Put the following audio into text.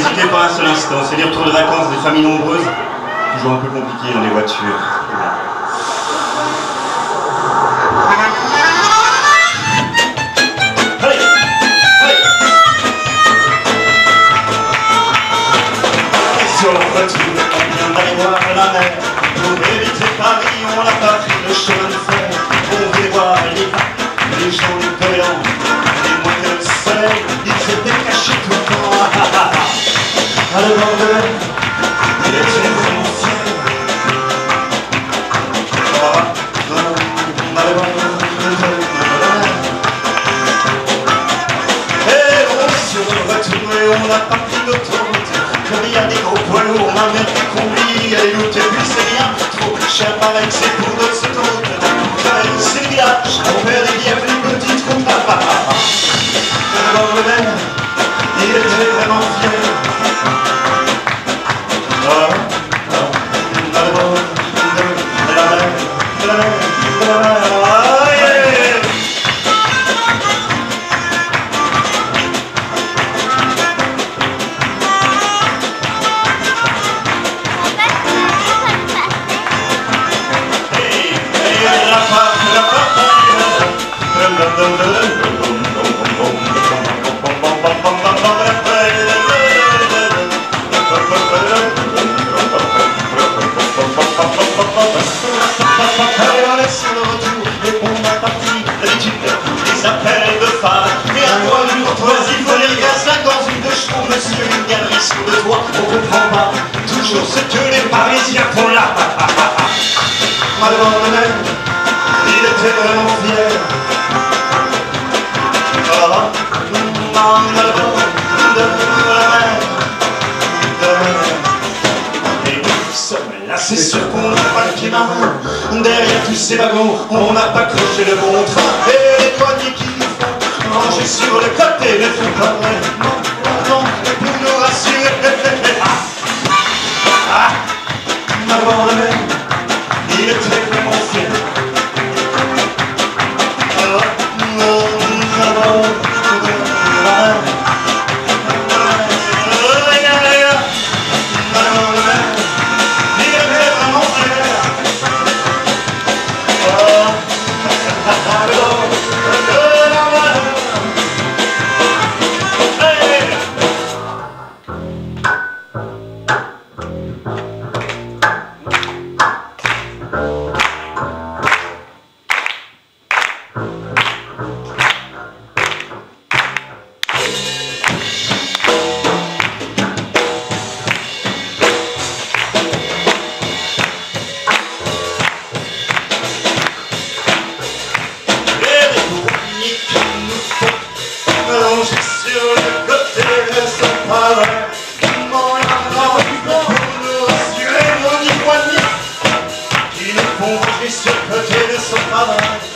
N'hésitez pas un seul instant, c'est les retours de vacances des familles nombreuses. Toujours un peu compliqué dans les voitures. Sur la trop cher pareil que c'est pour pas toujours ce que les Parisiens font là. Malheureusement même, il était vraiment fier. Ah, le de la mer, de la mer. Et nous sommes là, c'est sûr qu'on n'a pas le marin. Derrière tous ces wagons, on n'a pas croché le bon train. Et les douaniers qui 好了 estão falando.